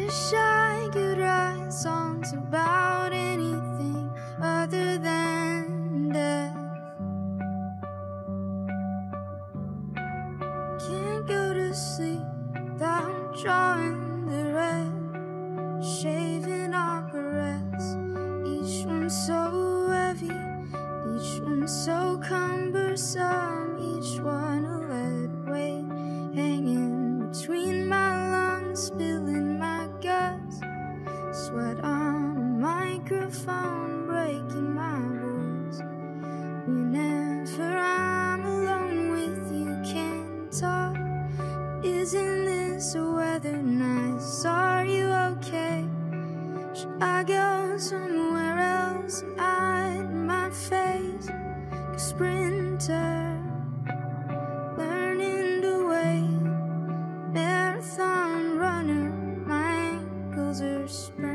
Wish I could write songs about anything other than death. Can't go to sleep without drawing the red, shaving operas. Each one so heavy, each one so cumbersome, microphone breaking my rules. Whenever I'm alone with you, can't talk. Isn't this weather nice? Are you okay? Should I go somewhere else hide my face? Like a sprinter. Learning to wait, marathon runner, my ankles are sprained.